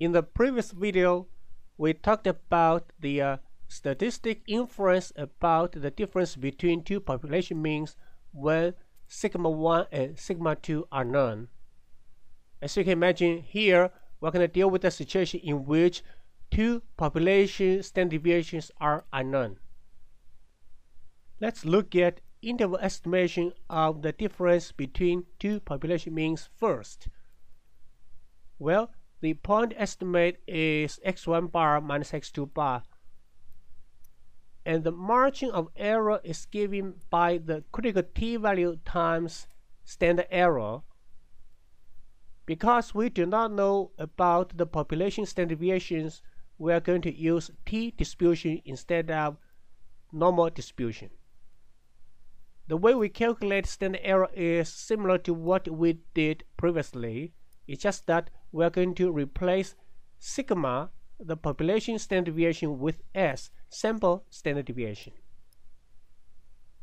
In the previous video, we talked about the uh, statistic inference about the difference between two population means when sigma 1 and sigma 2 are known. As you can imagine here, we're going to deal with a situation in which two population standard deviations are unknown. Let's look at interval estimation of the difference between two population means first. Well, the point estimate is x1 bar minus x2 bar and the margin of error is given by the critical t-value times standard error. Because we do not know about the population standard deviations, we are going to use t-distribution instead of normal distribution. The way we calculate standard error is similar to what we did previously. It's just that we are going to replace sigma, the population standard deviation, with S, sample standard deviation.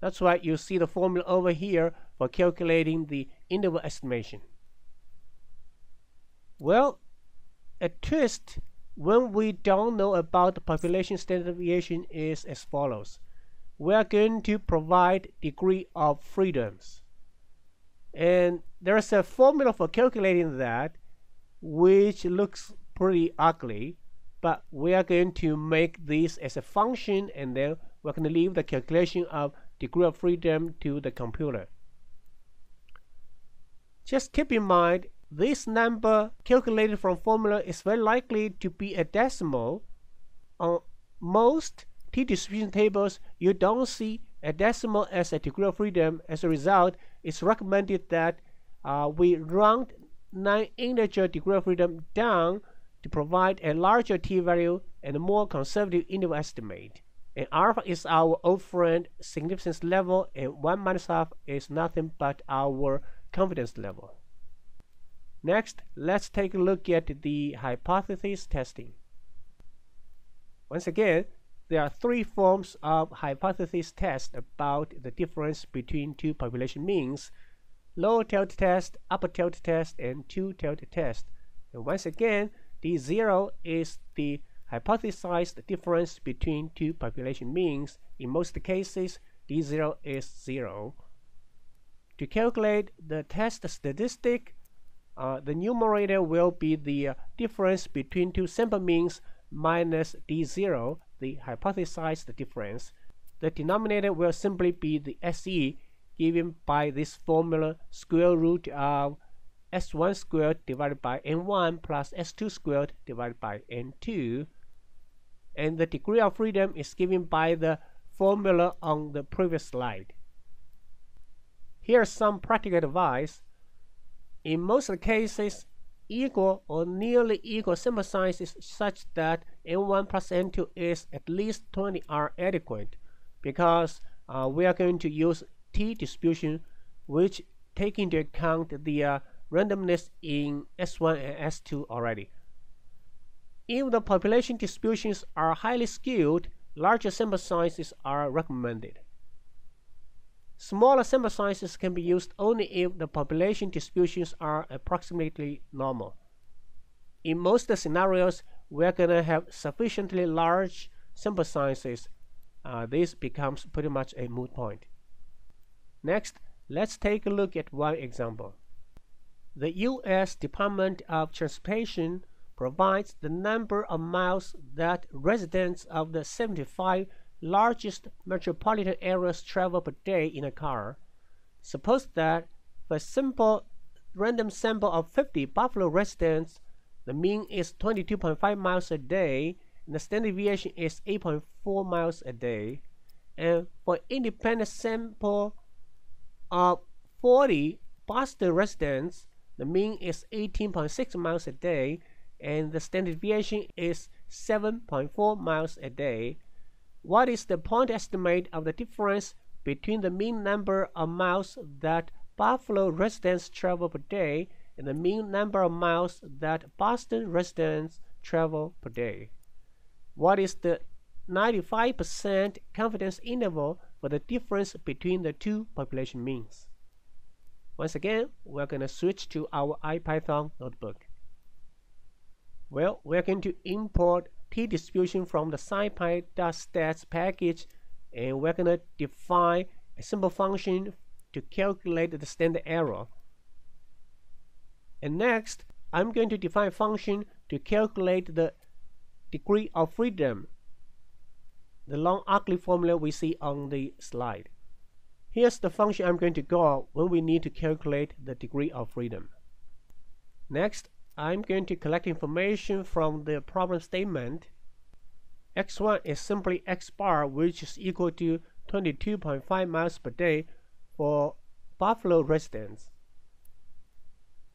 That's why you see the formula over here for calculating the interval estimation. Well, a twist when we don't know about the population standard deviation is as follows. We are going to provide degree of freedoms. And there's a formula for calculating that which looks pretty ugly but we are going to make this as a function and then we're going to leave the calculation of degree of freedom to the computer. Just keep in mind this number calculated from formula is very likely to be a decimal. On most t-distribution tables, you don't see a decimal as a degree of freedom. As a result, it's recommended that uh, we round non-integer degree of freedom down to provide a larger t-value and a more conservative interval estimate. And alpha is our old friend significance level and 1 minus alpha is nothing but our confidence level. Next, let's take a look at the hypothesis testing. Once again, there are three forms of hypothesis test about the difference between two population means. Lower tailed test, upper tailed test, and two tailed test. And once again, D0 is the hypothesized difference between two population means. In most cases, D0 is 0. To calculate the test statistic, uh, the numerator will be the uh, difference between two sample means minus D0, the hypothesized difference. The denominator will simply be the SE given by this formula square root of s1 squared divided by n1 plus s2 squared divided by n2 and the degree of freedom is given by the formula on the previous slide. Here's some practical advice. In most cases, equal or nearly equal sample sizes such that n1 plus n2 is at least 20 are adequate because uh, we are going to use t-distribution which take into account the uh, randomness in S1 and S2 already. If the population distributions are highly skewed, larger sample sizes are recommended. Smaller sample sizes can be used only if the population distributions are approximately normal. In most scenarios, we're going to have sufficiently large sample sizes. Uh, this becomes pretty much a moot point. Next, let's take a look at one example. The U.S. Department of Transportation provides the number of miles that residents of the 75 largest metropolitan areas travel per day in a car. Suppose that for a simple random sample of 50 Buffalo residents, the mean is 22.5 miles a day and the standard deviation is 8.4 miles a day. And for independent sample of 40 Boston residents, the mean is 18.6 miles a day and the standard deviation is 7.4 miles a day. What is the point estimate of the difference between the mean number of miles that Buffalo residents travel per day and the mean number of miles that Boston residents travel per day? What is the 95% confidence interval for the difference between the two population means? Once again, we're going to switch to our IPython notebook. Well, we're going to import t-distribution from the scipy.stats package and we're going to define a simple function to calculate the standard error. And next, I'm going to define a function to calculate the degree of freedom, the long ugly formula we see on the slide. Here's the function I'm going to call when we need to calculate the degree of freedom. Next, I'm going to collect information from the problem statement. x1 is simply x bar which is equal to 22.5 miles per day for Buffalo residents.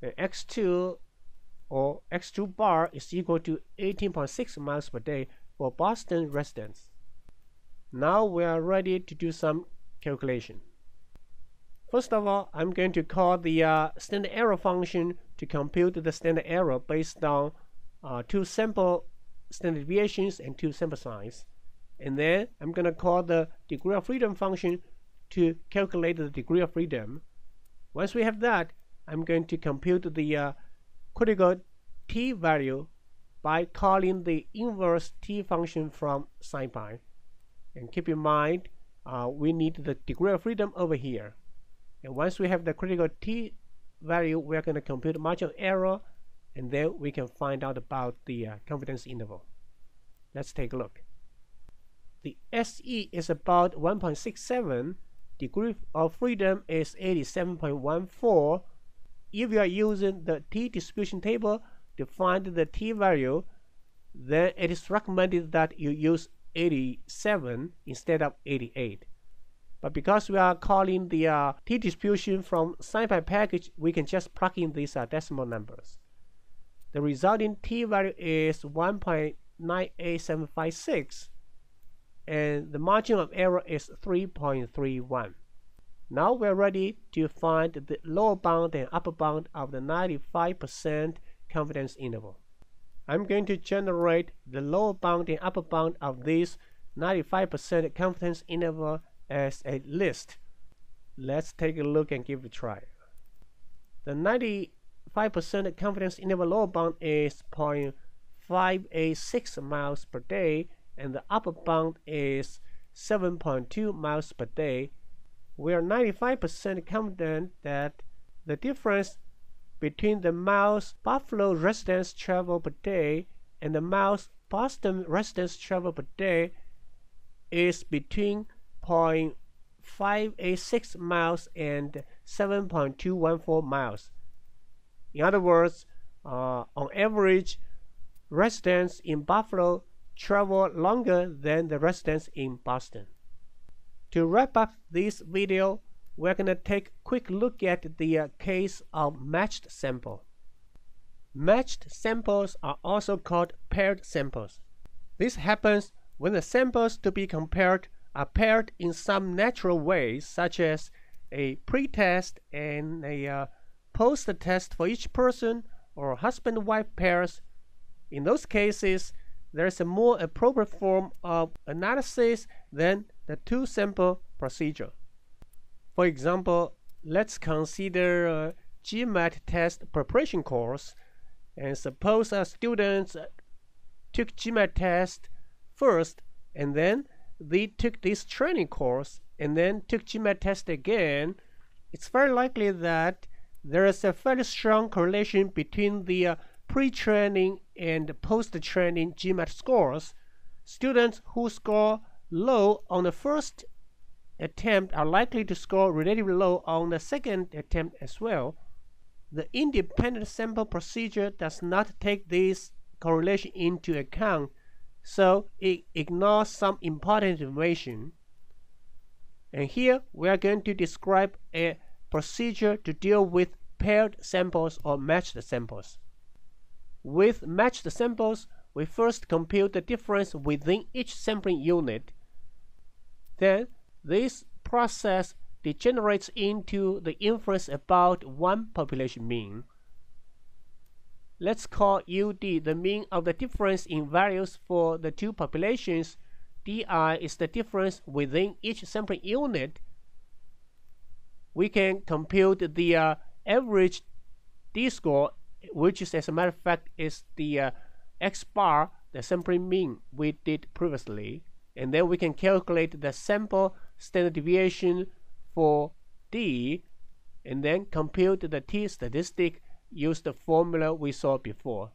And x2 or x2 bar is equal to 18.6 miles per day for Boston residents. Now we are ready to do some calculation. First of all, I'm going to call the uh, standard error function to compute the standard error based on uh, two sample standard deviations and two sample size. And then I'm going to call the degree of freedom function to calculate the degree of freedom. Once we have that, I'm going to compute the uh, critical t value by calling the inverse t function from SciPy. And keep in mind, uh, we need the degree of freedom over here. And once we have the critical t value, we're going to compute margin of error, and then we can find out about the uh, confidence interval. Let's take a look. The SE is about 1.67, degree of freedom is 87.14. If you are using the t-distribution table to find the t value, then it is recommended that you use 87 instead of 88. But because we are calling the uh, t-distribution from SciPy package, we can just plug in these uh, decimal numbers. The resulting t value is 1.98756 and the margin of error is 3.31. Now we're ready to find the lower bound and upper bound of the 95% confidence interval. I'm going to generate the lower bound and upper bound of this 95% confidence interval as a list. Let's take a look and give it a try. The 95% confidence interval lower bound is 0.586 miles per day and the upper bound is 7.2 miles per day. We are 95% confident that the difference between the miles Buffalo residents travel per day and the miles Boston residents travel per day is between 0.586 miles and 7.214 miles. In other words, uh, on average, residents in Buffalo travel longer than the residents in Boston. To wrap up this video, we're going to take a quick look at the uh, case of matched sample. Matched samples are also called paired samples. This happens when the samples to be compared paired in some natural way, such as a pre-test and a uh, post-test for each person or husband-wife pairs. In those cases, there is a more appropriate form of analysis than the two-sample procedure. For example, let's consider a GMAT test preparation course and suppose a student took GMAT test first and then they took this training course and then took GMAT test again, it's very likely that there is a fairly strong correlation between the uh, pre-training and post-training GMAT scores. Students who score low on the first attempt are likely to score relatively low on the second attempt as well. The independent sample procedure does not take this correlation into account so it ignores some important information. And here we are going to describe a procedure to deal with paired samples or matched samples. With matched samples, we first compute the difference within each sampling unit. Then this process degenerates into the inference about one population mean. Let's call UD the mean of the difference in values for the two populations. DI is the difference within each sampling unit. We can compute the uh, average D score, which is, as a matter of fact, is the uh, x bar, the sampling mean we did previously, and then we can calculate the sample standard deviation for D, and then compute the t statistic use the formula we saw before.